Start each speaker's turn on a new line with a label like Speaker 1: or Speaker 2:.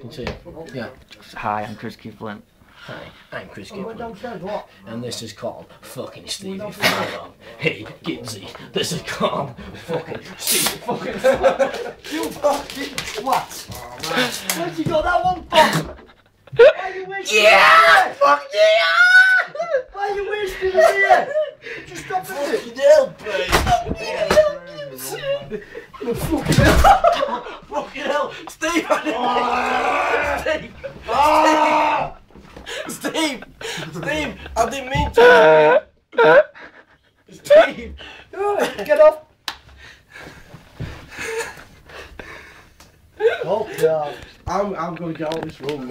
Speaker 1: Can? Yeah.
Speaker 2: Hi, I'm Chris Kiflin.
Speaker 1: Hi, I'm Chris
Speaker 3: Oh,
Speaker 1: Gibbon,
Speaker 3: downstairs, what?
Speaker 1: and this is called fucking Stevie Fallon. Hey, Gibbsy, this is called fucking Stevie fucking
Speaker 3: You fucking twat! Where'd you got that one from? Why are you wasting
Speaker 1: Yeah!
Speaker 3: it?
Speaker 1: Fuck yeah!
Speaker 3: Why are you wasting it here? Just stop it!
Speaker 1: Fucking hell, babe! Fucking hell, Gibbsy!
Speaker 3: Fucking hell!
Speaker 1: Steve! Steve!
Speaker 3: Ah!
Speaker 1: Steve! Steve! I didn't mean to! Steve!
Speaker 3: Get off! Oh, God.
Speaker 1: I'm, I'm gonna get out of this room.